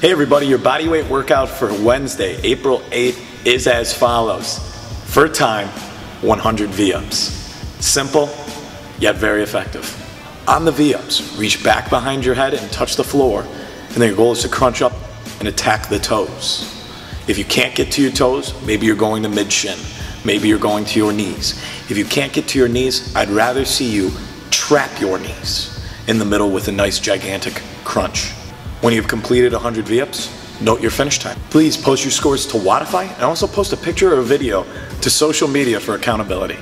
Hey everybody, your bodyweight workout for Wednesday, April 8th is as follows. For time, 100 V-ups. Simple, yet very effective. On the V-ups, reach back behind your head and touch the floor, and then your goal is to crunch up and attack the toes. If you can't get to your toes, maybe you're going to mid-shin. Maybe you're going to your knees. If you can't get to your knees, I'd rather see you trap your knees in the middle with a nice gigantic crunch. When you've completed 100 V-ups, note your finish time. Please post your scores to Wodify and also post a picture or a video to social media for accountability.